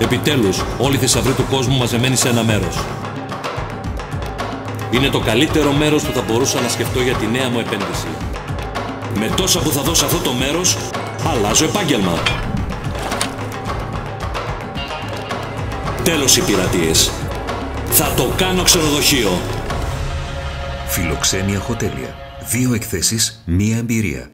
Επιτέλους, όλοι οι θησαυρή του κόσμου μαζεμένοι σε ένα μέρος. Είναι το καλύτερο μέρος που θα μπορούσα να σκεφτώ για τη νέα μου επένδυση. Με τόσα που θα δώσω σε αυτό το μέρος, αλλάζω επάγγελμα. Τέλος οι πειρατείες. Θα το κάνω ξενοδοχείο. Φιλοξένια Χοτέλια. Δύο εκθέσεις, μία εμπειρία.